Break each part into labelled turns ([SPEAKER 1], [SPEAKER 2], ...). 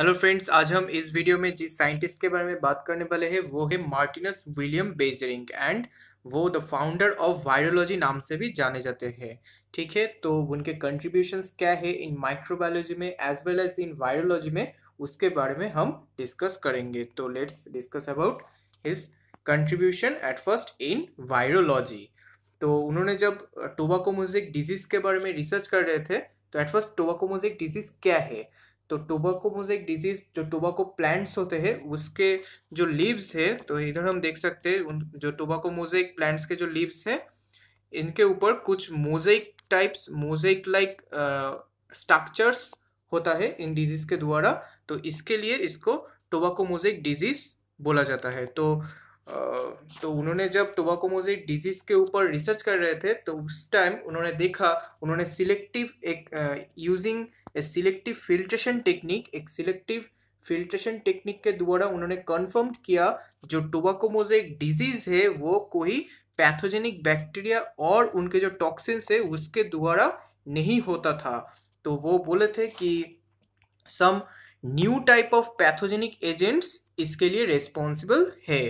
[SPEAKER 1] Hello friends आज हम इस वीडियो में जिस साइंटिस्ट के बारे में बात करने वाले हैं, वो है मार्टिनस विलियम बेजरिंग एंड वो द फाउंडर ऑफ़ वायरोलॉजी नाम से भी जाने जाते हैं। ठीक है? तो उनके कंट्रीब्यूशंस क्या है इन माइक्रोबायोलॉजी में as well as in virology में, उसके बारे में हम डिस्कस करेंगे। तो let's discuss about his contribution at first in virology तो उन्होंने जब टोबाकोमोजिक डिज़ीज़ के बारे में रिसर्च कर रहे थे तो एट फ़र्स्ट टोबाकोमोजिक डिज़ीज़ क्या है? तो टोबाको मोजेक डिज़ीज़ जो टोबाको प्लांट्स होते हैं, उसके जो लीव्स है तो इधर हम देख सकते हैं जो टोबाको मोजेक प्लांट्स के जो लीव्स है, इनके ऊपर कुछ mosaic types mosaic like structures होता है इन डिज़ीज़ के द्वारा तो इसके लिए इसको टोबाको मोजेक डिज़ीज़ बोला जाता है। तो तो उन्होंने जब टोबाकोमोजिक डिज़ीज़ के ऊपर रिसर्च कर रहे थे तो उस टाइम उन्होंने देखा, उन्होंने सिलेक्टिव एक using a selective filtration technique एक सिलेक्टिव फिल्ट्रेशन टेक्निक के द्वारा उन्होंने कंफर्म किया, जो टोबाकोमोजिक डिज़ीज़ है, वो कोई पैथोजेनिक बैक्टीरिया और उनके जो टॉक्सिन्स है, उसके द्वारा नहीं होता था। तो वो बोले थे कि some new type of pathogenic agents इसके लिए रेस्पॉन्सिबल है।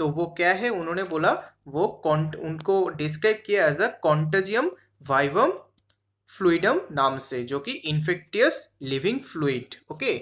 [SPEAKER 1] तो वो क्या है? उन्होंने बोला, वो कॉन्ट उनको डिस्क्राइब किया as a contagium vivum fluidum नाम से, जो कि इन्फेक्टियस लिविंग फ्लूड ओके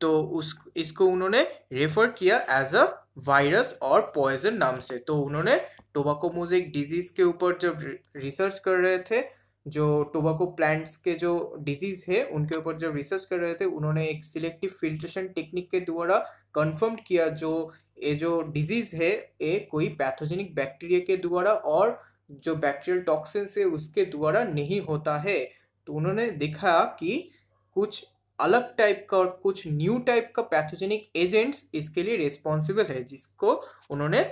[SPEAKER 1] तो उस, इसको उन्होंने रेफर किया एज अ वायरस और पॉइजन नाम से। तो उन्होंने टोबाकोमोजिक डिज़ीज़ के ऊपर जब रिसर्च कर रहे थे जो टोबाको प्लांट्स के जो डिज़ीज़ है, उनके ऊपर जब रिसर्च कर रहे थे, उन्होंने एक सिलेक्टिव फिल्ट्रेशन टेक्निक के द्वारा कंफर्म किया जो, ये जो डिज़ीज़ है, ये कोई पैथोजेनिक बैक्टीरिया के द्वारा और जो बैक्टीरियल टॉक्सिन्स है, उसके द्वारा नहीं होता है। तो उन्होंने देखा कि कुछ अलग टाइप का और कुछ न्यू टाइप का पैथोजेनिक एजेंट्स इसके लिए रिस्पॉन्सिबल है, जिसको उन्होंने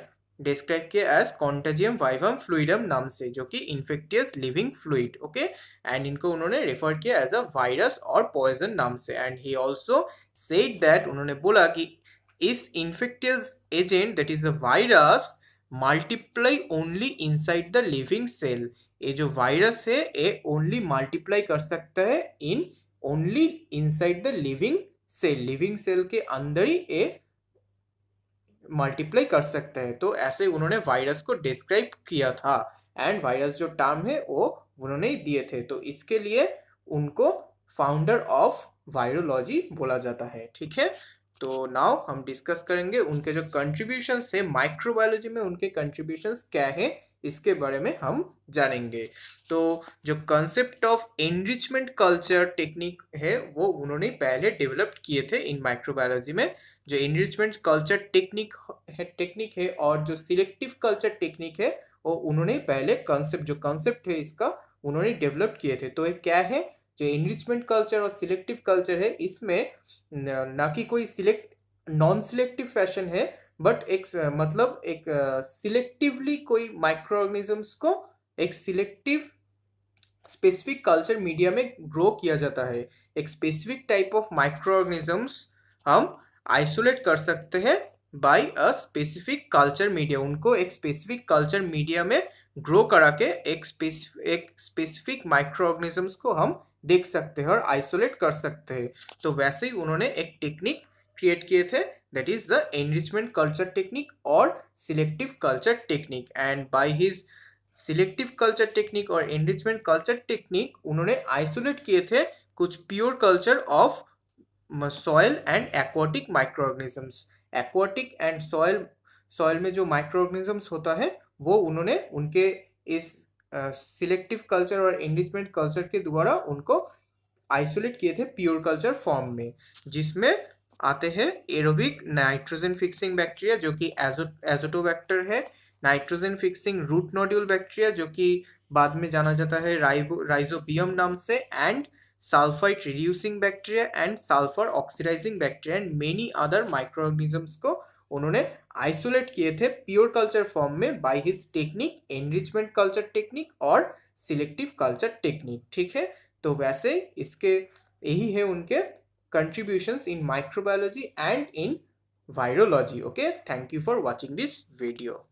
[SPEAKER 1] डिस्क्राइब किया एज कॉन्टेजियम वाइवम फ्लूडम नाम से, जो कि infectious living fluid okay and इनको उन्होंने रेफर किया एज अ वायरस और पॉइजन नाम से। And he also said that उन्होंने बोला कि इस infectious agent that is a virus multiply only inside the living cell ये जो वायरस है, ये ओनली मल्टीप्लाई कर सकता है in only inside the living cell living cell के अंदर ही ये मल्टीप्लाई कर सकते हैं। तो ऐसे उन्होंने वायरस को डिस्क्राइब किया था। एंड वायरस जो टर्म है, वो उन्होंने ही दिए थे। तो इसके लिए उनको फाउंडर ऑफ़ वायरोलॉजी बोला जाता है। ठीक है? तो नाउ हम डिस्कस करेंगे उनके जो कंट्रीब्यूशन है माइक्रोबायोलॉजी में उनके कंट्रीब्यूशन क्या है? इसके बारे में हम जानेंगे। तो जो concept of enrichment culture technique है, वो उन्होंने पहले डेवलप किए थे इन माइक्रोबायोलॉजी में। जो एनरिचमेंट कल्चर टेक्निक है टेक्निक है और जो सिलेक्टिव कल्चर टेक्निक है, वो उन्होंने पहले कंसेप्ट जो कंसेप्ट है इसका, उन्होंने डेवलप किए थे। तो ये क्या है? जो इनरिचमेंट कल्चर और सिलेक्टिव कल्चर है, इसमें ना कि कोई सिलेक्ट नॉन सिलेक्टिव फ़ैशन है बट एक मतलब एक सिलेक्टिवली कोई माइक्रो ऑर्गेनिजम्स को एक सिलेक्टिव स्पेसिफिक कल्चर मीडिया में ग्रो किया जाता है। एक specific type of micro organisms हम आइसोलेट कर सकते हैं by a specific culture media उनको एक स्पेसिफिक कल्चर मीडिया में ग्रो करा के एक स्पेसिफिक एक स्पेसिफिक माइक्रो ऑर्गेनिजम्स को हम देख सकते हैं और आइसोलेट कर सकते हैं। तो वैसे ही उन्होंने एक टेक्निक क्रिएट किए थे that is the enrichment culture technique और selective culture technique and by his selective culture technique और एनरिचमेंट कल्चर टेक्निक उन्होंने आइसोलेट किए थे कुछ pure culture of soil and aquatic micro organisms aquatic and soil soil में जो micro organisms होता है, वो उन्होंने उनके इस सिलेक्टिव कल्चर और एनरिचमेंट कल्चर के द्वारा उनको आइसोलेट किए थे प्योर कल्चर फॉर्म में, जिसमें आते हैं, एरोबिक नाइट्रोजन फिक्सिंग बैक्टीरिया, जो कि एजोटोबैक्टर है। Nitrogen fixing root nodule bacteria, जो कि बाद में जाना जाता है राइजोबियम नाम से and sulphite reducing bacteria and sulphur oxidizing bacteria and many other micro organisms को उन्होंने आइसोलेट किए थे प्योर कल्चर फॉर्म में by his technique enrichment culture technique और सिलेक्टिव कल्चर टेक्निक ठीक है? तो वैसे इसके, यही है उनके contributions in microbiology and in virology. Okay thank you for watching this video.